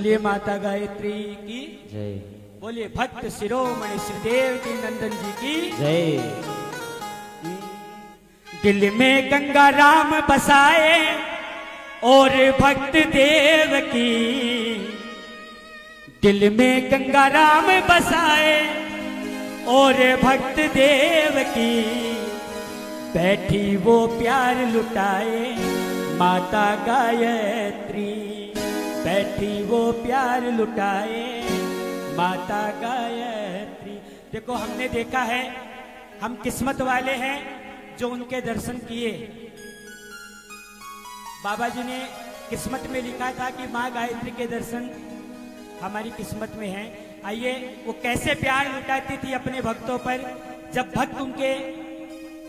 बोलिए माता गायत्री की। जय। बोलिए भक्त शिरोमणि श्रीदेव जी नंदन जी की। जय। दिल में गंगा राम बसाए और भक्त देव की। दिल में गंगा राम बसाए और भक्त देव की। बैठी वो प्यार लुटाए माता गायत्री। बैठी वो प्यार लुटाए, माता गायत्री। देखो, हमने देखा है, हम किस्मत वाले हैं जो उनके दर्शन किए। बाबा जी ने किस्मत में लिखा था कि माँ गायत्री के दर्शन हमारी किस्मत में है। आइए, वो कैसे प्यार लुटाती थी अपने भक्तों पर, जब भक्त उनके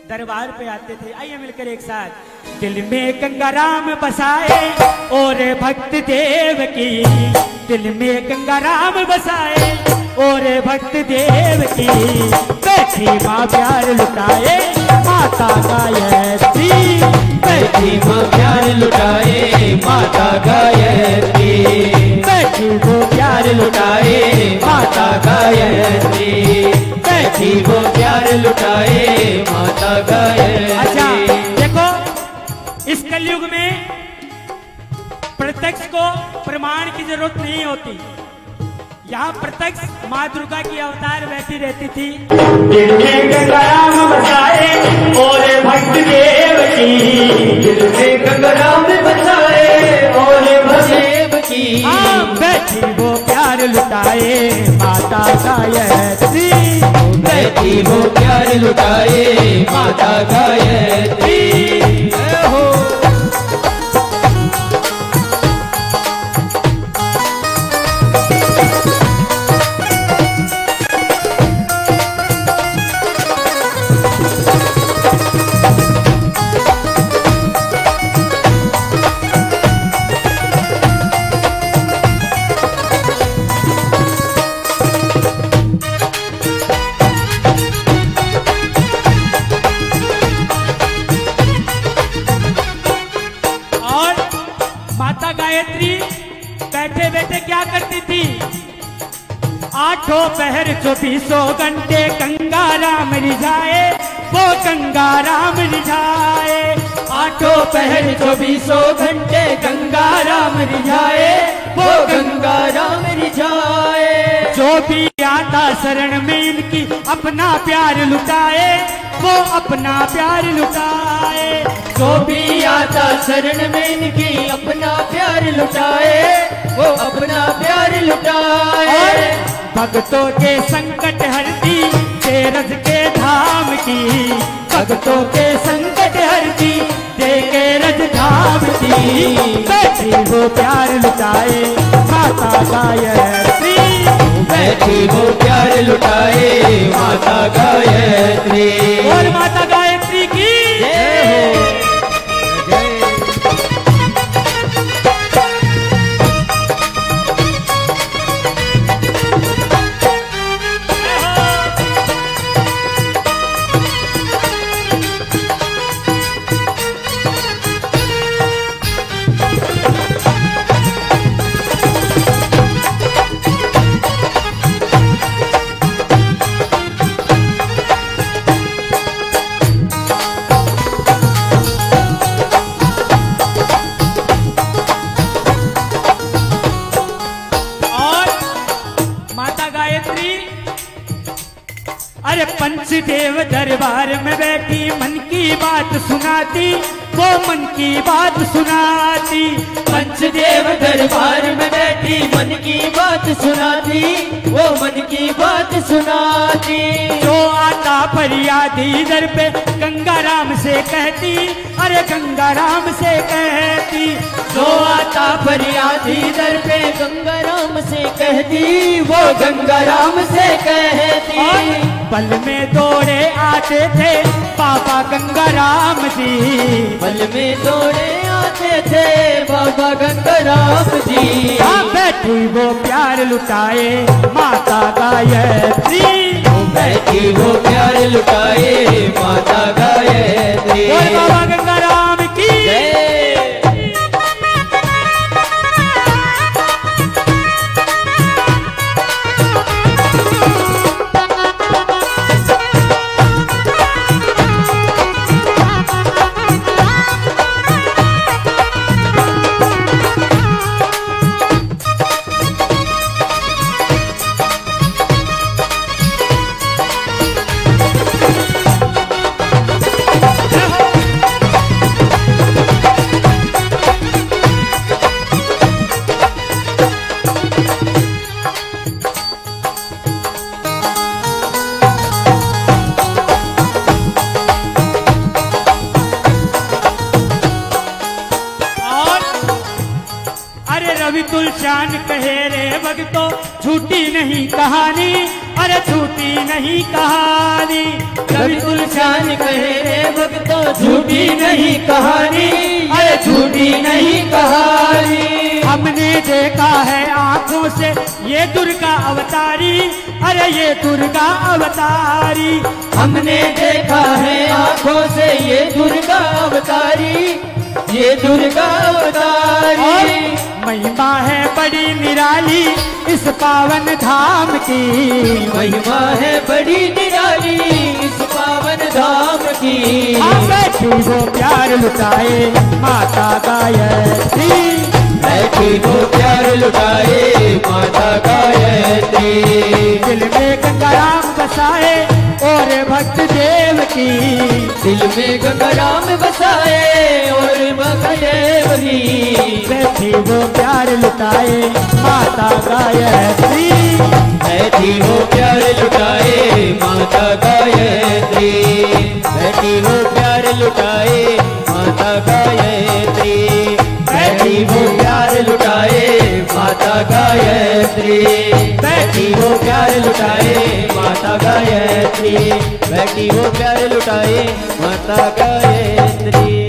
दरबार पे आते थे। आइए मिलकर एक साथ। दिल में गंगा राम बसाए, और भक्त देव की। दिल में गंगा राम बसाए, और भक्त देव की। बैठी माँ प्यार लुटाए, माता गायत्री बैठी माँ प्यार लुटाए, माता गायत्री बैठी वो प्यार लुटाए, माता गायत्री बैठी वो प्यार लुटाए ज़रूरत नहीं होती। यहाँ प्रत्यक्ष माँ दुर्गा की अवतार बैठी रहती थी। दिल में गंगा बसाए और भक्त देव की दिल में बचाए और भदेव की हाँ बैठी वो प्यार लुटाए माता गायत्री बैठी वो प्यार लुटाए माता गायत्री बैठे बैठे क्या करती थी? आठों पहर चौबीसों घंटे गंगा राम रिझाए, वो गंगा राम रिझाए। आठों पहर चौबीसों घंटे गंगा राम रिझाए। भी आता शरण में इनकी अपना प्यार लुटाए वो अपना प्यार लुटाए। जो भी आता शरण में इनकी अपना प्यार लुटाए वो अपना प्यार लुटाए। भक्तों के संकट हरती तेरस के धाम की। भक्तों के संकट हरती दे के रज धाम की। बैठी वो प्यार लुटाए माता गायत्री वो प्यार लुटाए माता गायत्री। और माता गायत्री। अरे पंच देव दरबार में बैठी मन की बात सुनाती, वो मन की बात सुनाती। पंचदेव दरबार में बैठी मन की बात सुनाती, वो मन की बात सुनाती। जो आता फरियादी दर पे गंगा राम से कहती, अरे गंगा राम से कहती। जो आता फरियादी दर पे गंगा राम से कहती, वो गंगा राम से कहती। पल में दौड़े आते थे बाबा गंगा राम जी। पल में दौड़े आते थे बाबा गंगा राम जी। हाँ बैठी वो प्यार लुटाए माता गायत्री। बैठी वो प्यार लुटाए माता गायत्री। बाबा गंगा कहे रे भक्तो, झूठी नहीं कहानी, अरे झूठी नहीं कहानी। कवि तुलसान कहे रे भक्तों, झूठी नहीं कहानी, अरे झूठी नहीं कहानी। हमने देखा है आँखों से ये दुर्गा अवतारी, अरे ये दुर्गा अवतारी। हमने देखा है आँखों से ये दुर्गा अवतारी ये दुर्गा अवतारी। महिमा है बड़ी निराली इस पावन धाम की। महिमा है बड़ी निराली इस पावन धाम की। बैठी वो प्यार लुटाए माता गायत्री। बैठी हो प्यार लुटाए माता गायत्री। दिल में गंगाराम बसाए और भक्त देव की दिल में गंगाराम बसाए और महादेव ही बैठी वो प्यार लुटाए, माता गायत्री बैठी हो प्यार लुटाए, माता गायत्री बैठी हो प्यार लुटाए, माता गायत्री बैठी हो प्यार लुटाए, माता गायत्री बैठी हो प्यार लुटाए माता गायत्री बैठी हो प्यार लुटाए माता गायत्री